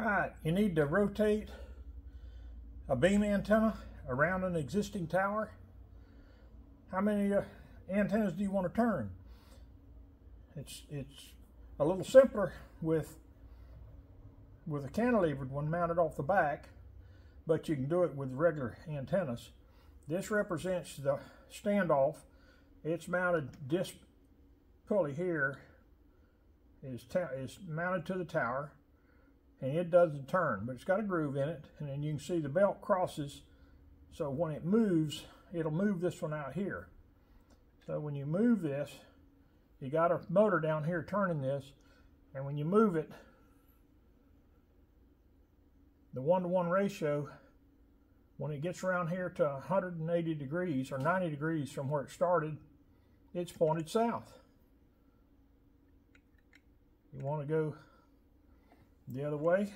All right, you need to rotate a beam antenna around an existing tower. How many uh, antennas do you want to turn? It's it's a little simpler with with a cantilevered one mounted off the back, but you can do it with regular antennas. This represents the standoff. It's mounted, this pulley here is, is mounted to the tower and it doesn't turn, but it's got a groove in it. And then you can see the belt crosses. So when it moves, it'll move this one out here. So when you move this, you got a motor down here turning this. And when you move it, the one-to-one -one ratio, when it gets around here to 180 degrees or 90 degrees from where it started, it's pointed south. You want to go the other way,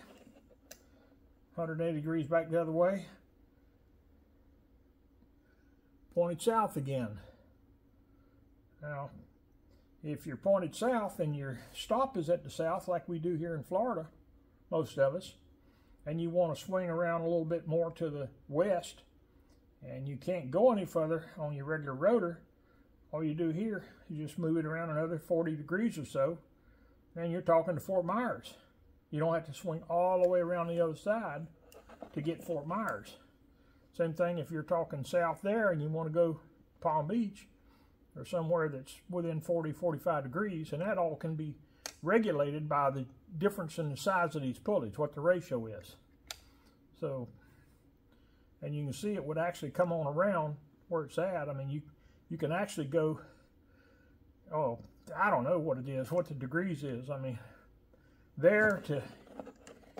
180 degrees back the other way, pointed south again. Now, if you're pointed south and your stop is at the south like we do here in Florida, most of us, and you want to swing around a little bit more to the west, and you can't go any further on your regular rotor, all you do here, you just move it around another 40 degrees or so, and you're talking to Fort Myers. You don't have to swing all the way around the other side to get Fort Myers. Same thing if you're talking south there and you want to go Palm Beach or somewhere that's within 40, 45 degrees, and that all can be regulated by the difference in the size of these pulleys, what the ratio is. So, and you can see it would actually come on around where it's at. I mean, you, you can actually go, oh, I don't know what it is, what the degrees is. I mean, there to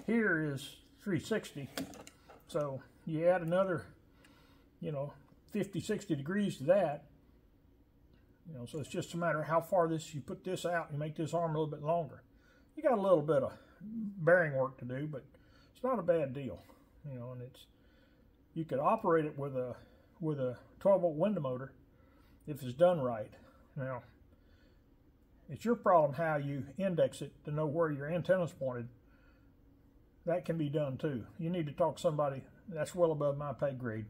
here is 360. So you add another, you know, 50, 60 degrees to that. You know, so it's just a matter of how far this, you put this out and make this arm a little bit longer. You got a little bit of bearing work to do, but it's not a bad deal. You know, and it's, you could operate it with a, with a 12 volt window motor if it's done right. Now, it's your problem how you index it to know where your antenna's pointed. That can be done too. You need to talk to somebody that's well above my pay grade.